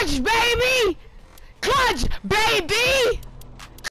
Clutch, baby! Clutch, baby!